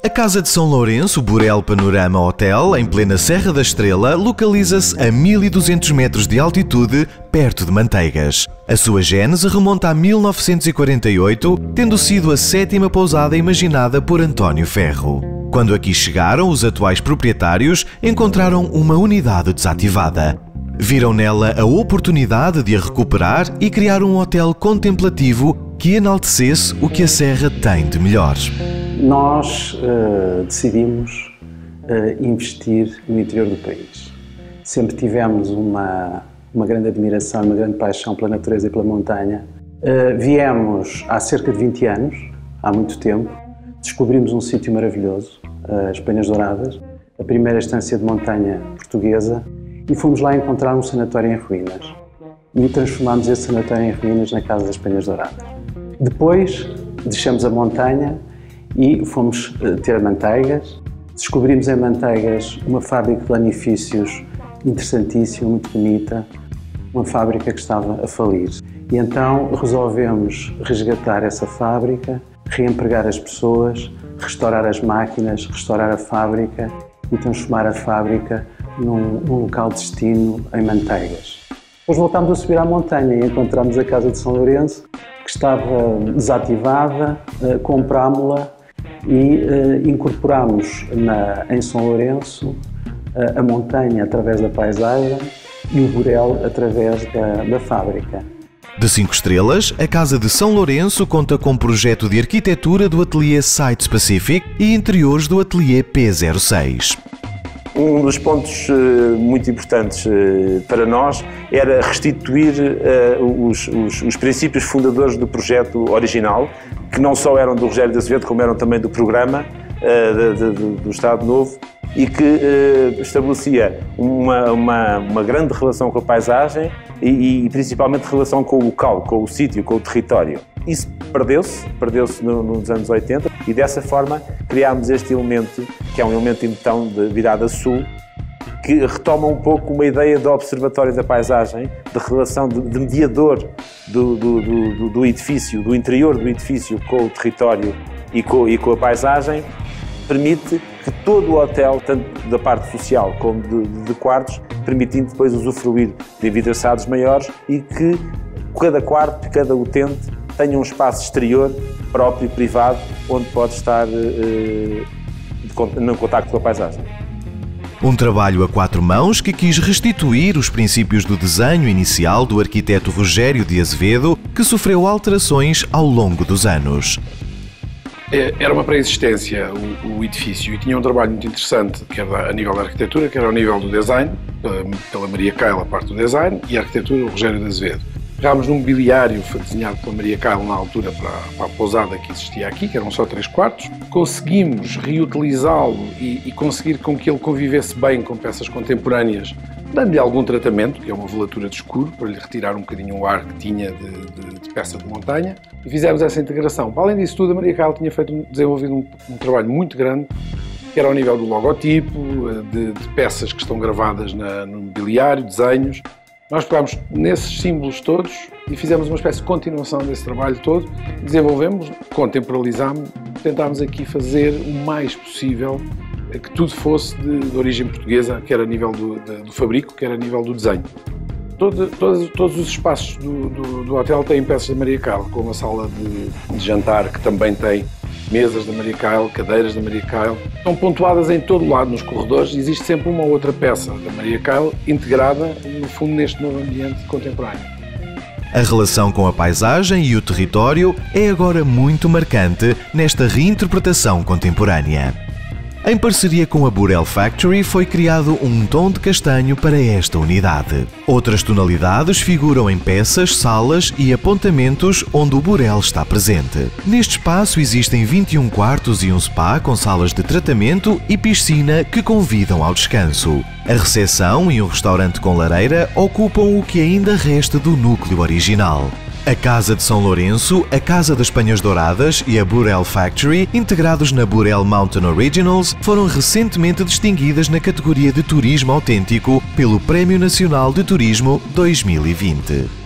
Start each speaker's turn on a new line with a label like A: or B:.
A: A Casa de São Lourenço, Burel Panorama Hotel, em plena Serra da Estrela, localiza-se a 1200 metros de altitude, perto de Manteigas. A sua gênese remonta a 1948, tendo sido a sétima pousada imaginada por António Ferro. Quando aqui chegaram, os atuais proprietários encontraram uma unidade desativada. Viram nela a oportunidade de a recuperar e criar um hotel contemplativo que enaltecesse o que a Serra tem de melhor
B: nós uh, decidimos uh, investir no interior do país. Sempre tivemos uma, uma grande admiração, uma grande paixão pela natureza e pela montanha. Uh, viemos há cerca de 20 anos, há muito tempo, descobrimos um sítio maravilhoso, as Penhas Douradas, a primeira estância de montanha portuguesa, e fomos lá encontrar um sanatório em ruínas. E transformámos esse sanatório em ruínas na Casa das Penhas Douradas. Depois deixamos a montanha e fomos eh, ter manteigas. Descobrimos em Manteigas uma fábrica de lanifícios interessantíssima, muito bonita, uma fábrica que estava a falir. E então resolvemos resgatar essa fábrica, reempregar as pessoas, restaurar as máquinas, restaurar a fábrica e transformar a fábrica num, num local de destino em Manteigas. Depois voltámos a subir à montanha e encontramos a Casa de São Lourenço, que estava desativada, eh, comprámos-la e uh, incorporamos na, em São Lourenço uh, a montanha através da paisagem e o burel através da, da fábrica.
A: De cinco estrelas, a Casa de São Lourenço conta com projeto de arquitetura do ateliê Site Specific e interiores do ateliê P06.
C: Um dos pontos uh, muito importantes uh, para nós era restituir uh, os, os, os, princípios fundadores do projeto original, que não só eram do Rogério de Azevedo, como eram também do programa do Estado Novo, e que estabelecia uma, uma, uma, grande relação com a paisagem e, e principalmente relação com o local, com o sítio, com o território. Isso perdeu-se, perdeu-se no, nos anos 80 e dessa forma criámos este elemento, que é um elemento então de virada sul, que retoma um pouco uma ideia do observatório da paisagem, de relação de, de mediador do, do, do, do, edifício, do interior do edifício com o território e com, e com a paisagem, permite que todo o hotel, tanto da parte social como de, de quartos, permitindo depois usufruir de envidraçados maiores e que cada quarto, cada utente tenha um espaço exterior próprio, privado, onde pode estar uh, no contacto com a paisagem.
A: Um trabalho a quatro mãos que quis restituir os princípios do desenho inicial do arquiteto Rogério de Azevedo, que sofreu alterações ao longo dos anos.
D: É, era uma pré-existência o, o, edifício e tinha um trabalho muito interessante, quer a nível da arquitetura, quer ao nível do design, pela Maria Keil a parte do design, e a arquitetura o Rogério de Azevedo. Pegámos num mobiliário desenhado pela Maria Carla na altura para, para, a pousada que existia aqui, que eram só três quartos. Conseguimos reutilizá-lo e, e, conseguir com que ele convivesse bem com peças contemporâneas, dando-lhe algum tratamento, que é uma velatura de escuro, para lhe retirar um bocadinho o ar que tinha de, de, de peça de montanha. E fizemos essa integração. Para além disso tudo, a Maria Carla tinha feito, desenvolvido um, um trabalho muito grande que era ao nível do logotipo, de, de peças que estão gravadas na, no mobiliário, desenhos, nós pegámos nesses símbolos todos e fizemos uma espécie de continuação desse trabalho todo, desenvolvemos, contemporalizámos, tentámos aqui fazer o mais possível que tudo fosse de, de origem portuguesa, quer a nível do, de, do fabrico, quer a nível do desenho. Todo, todos, todos os espaços do, do, do, hotel têm peças da Maria Carla, como a sala de, de jantar, que também tem mesas da Maria Kyle, cadeiras da Maria Kyle. Estão pontuadas em todo lado nos corredores. Existe sempre uma outra peça da Maria Kyle integrada, no fundo, neste novo ambiente contemporâneo.
A: A relação com a paisagem e o território é agora muito marcante nesta reinterpretação contemporânea. Em parceria com a Burel Factory foi criado um tom de castanho para esta unidade. Outras tonalidades figuram em peças, salas e apontamentos onde o Burel está presente. Neste espaço existem 21 quartos e um spa com salas de tratamento e piscina que convidam ao descanso. A recepção e um restaurante com lareira ocupam o que ainda resta do núcleo original. A Casa de São Lourenço, a Casa das Panhas Douradas e a Burel Factory, integrados na Burel Mountain Originals, foram recentemente distinguidas na categoria de Turismo Autêntico pelo Prémio Nacional de Turismo 2020.